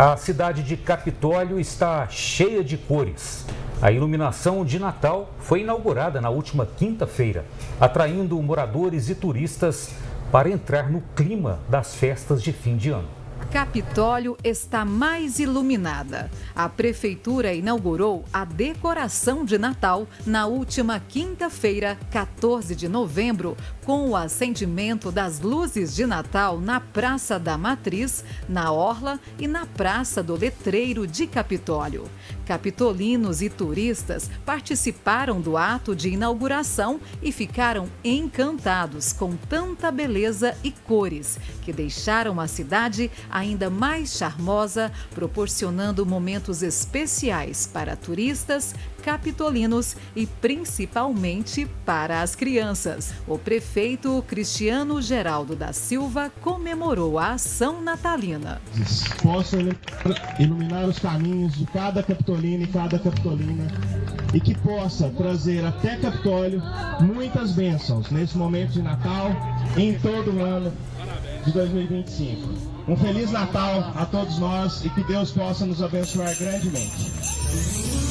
A cidade de Capitólio está cheia de cores. A iluminação de Natal foi inaugurada na última quinta-feira, atraindo moradores e turistas para entrar no clima das festas de fim de ano. Capitólio está mais iluminada. A prefeitura inaugurou a decoração de Natal na última quinta-feira, 14 de novembro, com o acendimento das luzes de Natal na Praça da Matriz, na Orla e na Praça do Letreiro de Capitólio. Capitolinos e turistas participaram do ato de inauguração e ficaram encantados com tanta beleza e cores que deixaram a cidade ainda mais charmosa, proporcionando momentos especiais para turistas, capitolinos e principalmente para as crianças. O prefeito Cristiano Geraldo da Silva comemorou a ação natalina. Possam iluminar os caminhos de cada capitolino e cada capitolina e que possa trazer até Capitólio muitas bênçãos nesse momento de Natal em todo o ano de 2025. Um Feliz Natal a todos nós e que Deus possa nos abençoar grandemente.